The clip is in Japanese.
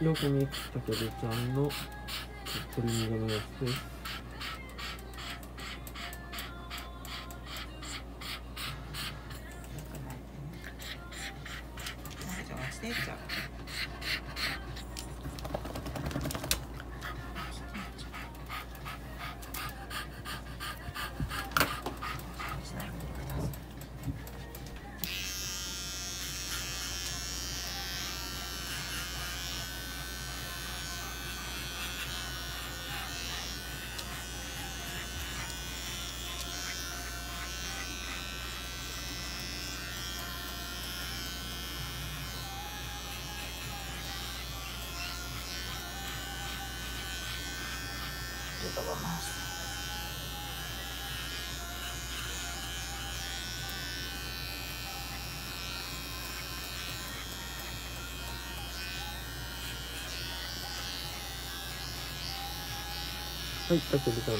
よく見たけどちゃんの鳥人形のやつですしてっちゃう。りがとうございます。はい、タケルち